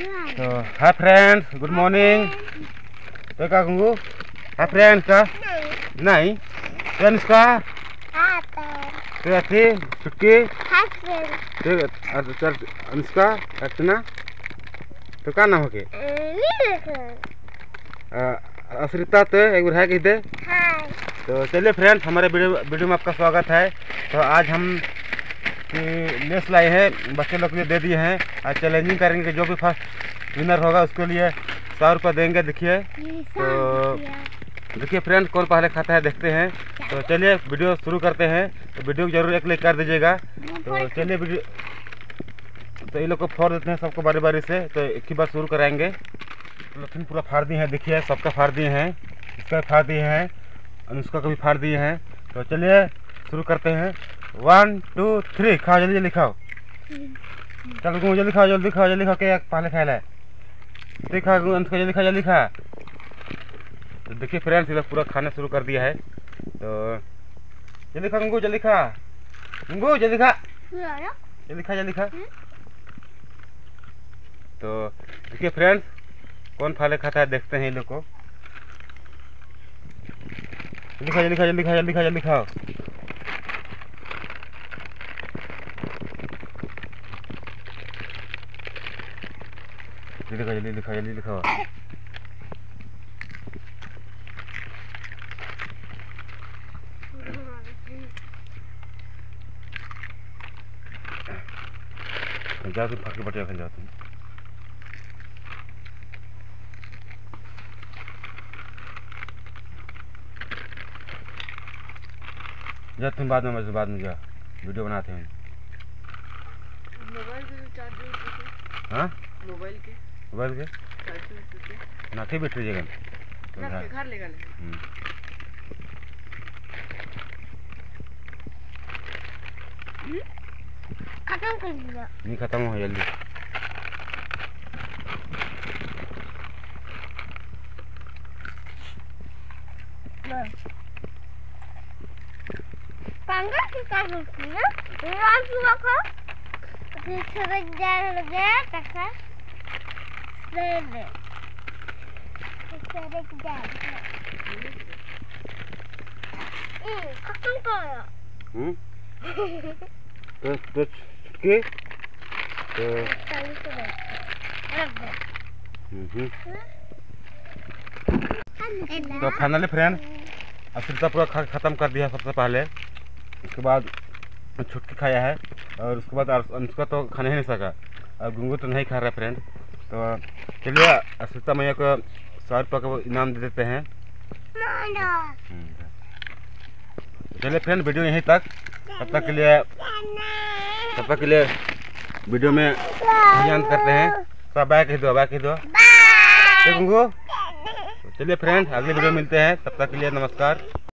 तो hi friends good morning तो क्या कहूँ हाय फ्रेंड्स का नहीं फ्रेंड्स का तो अथी छुट्टी तो अनुष्का अर्चना तो क्या नाम हो के अ, अश्रिता तो एक बार है कह दे तो चलिए फ्रेंड्स हमारे वीडियो वीडियो में आपका स्वागत है तो आज हम कि लेस लाए हैं बच्चे लोग के लिए दे दिए हैं। और चैलेंजिंग करेंगे जो भी फ़र्स्ट विनर होगा उसके लिए सौ रुपये देंगे देखिए। तो देखिए फ्रेंड्स कौन पहले खाता है देखते हैं। तो चलिए वीडियो शुरू करते हैं। तो वीडियो को ज़रूर एक लाइक कर दीजिएगा। तो चलिए वीडियो तो ये लोग को फोड़ देते हैं सबको बारी बारी से। तो एक ही बार शुरू कराएँगे। तो लखन पूरा फाड़ दिए हैं देखिए सबका फाड़ दिए हैं। इसका फाड़ दिए हैं अनुष्का का भी फाड़ दिए हैं। तो चलिए शुरू करते हैं। वन टू थ्री खाओ जल्दी जल्दी खाओ। चलो गुम जल्दी खाओ जल्दी खाओ जल्दी खाओ क्या पहले खाए ला ठीक खा जल्दी खा जल्दी खा। तो देखिए फ्रेंड्स लोग पूरा खाना शुरू कर दिया है। तो जल्दी खा गुंगू जल्दी खा। गुंगू जल्दी खा। जल्दी खा जल्दी खा। तो देखिए फ्रेंड्स कौन फाले खाता है देखते हैं इन लोग को। जल्दी खा जल्दी खा जल्दी खा जल्दी खा जल्दी खाओ। जल्दी खा जल्दी खा जल्दी खाओ जाओ तुम फाके बटिया खा जाओ तुम जा तुम बाद में बस बाद में जा। वीडियो बनाते हैं। मोबाइल के चार्ज देते हाँ? मोबाइल के। मोबाइल के? नाठी बैठ जगह घर हाँ, के घर ले गए हम्म। खत्म कर दिया नहीं खत्म हो जल्दी। पंगा की क्या करती है रात की रखो फिर सरक जाने लगे टका दे सरक जाए हम्म खत्म करो हम्म तो तो छुटकी तो फाइनली फ्रेंड अश्रिता पूरा खा खत्म कर दिया सबसे पहले उसके बाद छुटकी खाया है और उसके बाद अनुष्का तो खाने ही नहीं सका और गुंगू तो नहीं खा रहा फ्रेंड तो चलिए अश्रिता मैया को सौ रुपये का इनाम दे देते हैं। हम्म। चलिए फ्रेंड वीडियो यहीं तक। तब तक के लिए तब तक के लिए वीडियो में ध्यान करते हैं। सब बाय कह दो बाय कह दो। तो चलिए फ्रेंड अगले वीडियो मिलते हैं। तब तक के लिए नमस्कार।